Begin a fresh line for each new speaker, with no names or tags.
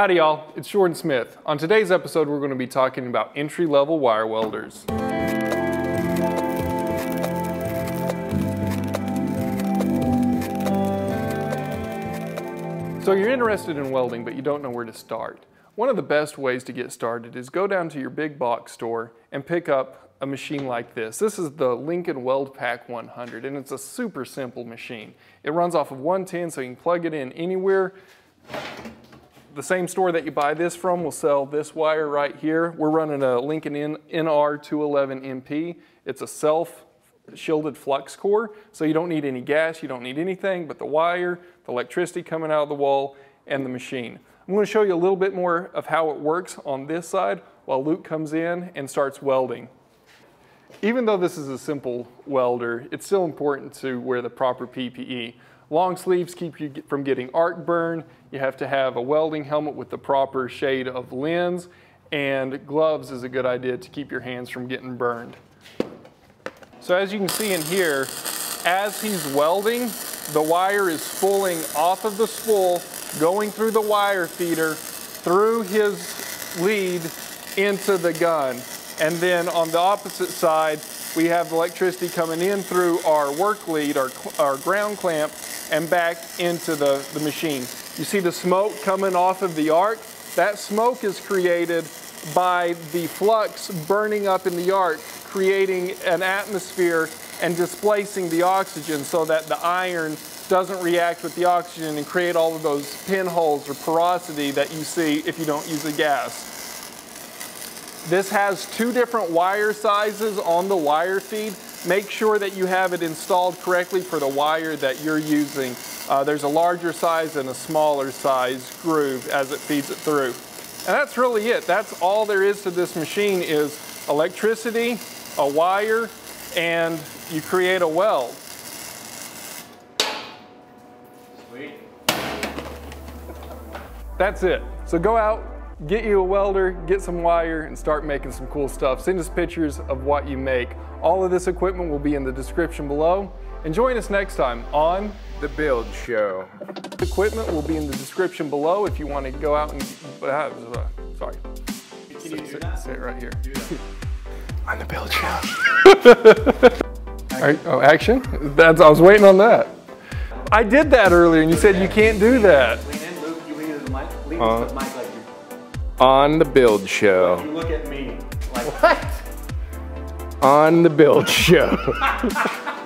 Howdy y'all, it's Jordan Smith. On today's episode we're going to be talking about entry-level wire welders. So you're interested in welding but you don't know where to start. One of the best ways to get started is go down to your big box store and pick up a machine like this. This is the Lincoln Weld-Pak 100 and it's a super simple machine. It runs off of 110 so you can plug it in anywhere the same store that you buy this from will sell this wire right here. We're running a Lincoln NR211MP. It's a self shielded flux core, so you don't need any gas, you don't need anything but the wire, the electricity coming out of the wall, and the machine. I'm going to show you a little bit more of how it works on this side while Luke comes in and starts welding. Even though this is a simple welder, it's still important to wear the proper PPE. Long sleeves keep you from getting arc burn. You have to have a welding helmet with the proper shade of lens and gloves is a good idea to keep your hands from getting burned. So as you can see in here, as he's welding, the wire is spooling off of the spool, going through the wire feeder, through his lead into the gun. And then on the opposite side, we have electricity coming in through our work lead, our, our ground clamp, and back into the, the machine. You see the smoke coming off of the arc? That smoke is created by the flux burning up in the arc, creating an atmosphere and displacing the oxygen so that the iron doesn't react with the oxygen and create all of those pinholes or porosity that you see if you don't use a gas. This has two different wire sizes on the wire feed. Make sure that you have it installed correctly for the wire that you're using. Uh, there's a larger size and a smaller size groove as it feeds it through. And that's really it. That's all there is to this machine is electricity, a wire, and you create a weld. Sweet. That's it. So go out, get you a welder, get some wire, and start making some cool stuff. Send us pictures of what you make. All of this equipment will be in the description below. And join us next time on
The Build Show.
Equipment will be in the description below if you want to go out and, uh, sorry. Can you do that? Say it right here.
on The Build Show.
right, oh, action? That's, I was waiting on that. I did that earlier and you said you can't do that.
Lean in, Luke, you lean into the mic, lean into the mic like you
on the Build Show.
You look at me like what?
On the Build Show.